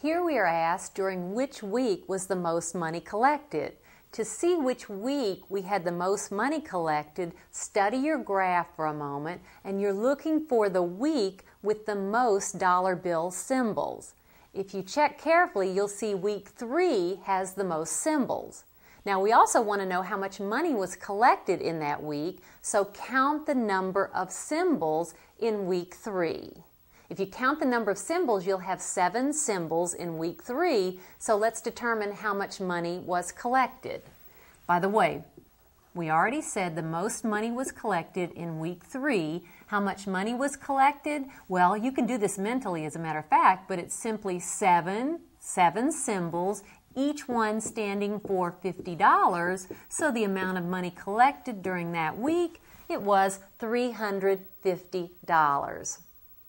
Here we are asked during which week was the most money collected. To see which week we had the most money collected, study your graph for a moment and you're looking for the week with the most dollar bill symbols. If you check carefully, you'll see week three has the most symbols. Now we also want to know how much money was collected in that week, so count the number of symbols in week three. If you count the number of symbols, you'll have seven symbols in week three, so let's determine how much money was collected. By the way, we already said the most money was collected in week three. How much money was collected? Well, you can do this mentally as a matter of fact, but it's simply seven, seven symbols, each one standing for $50. So the amount of money collected during that week, it was $350.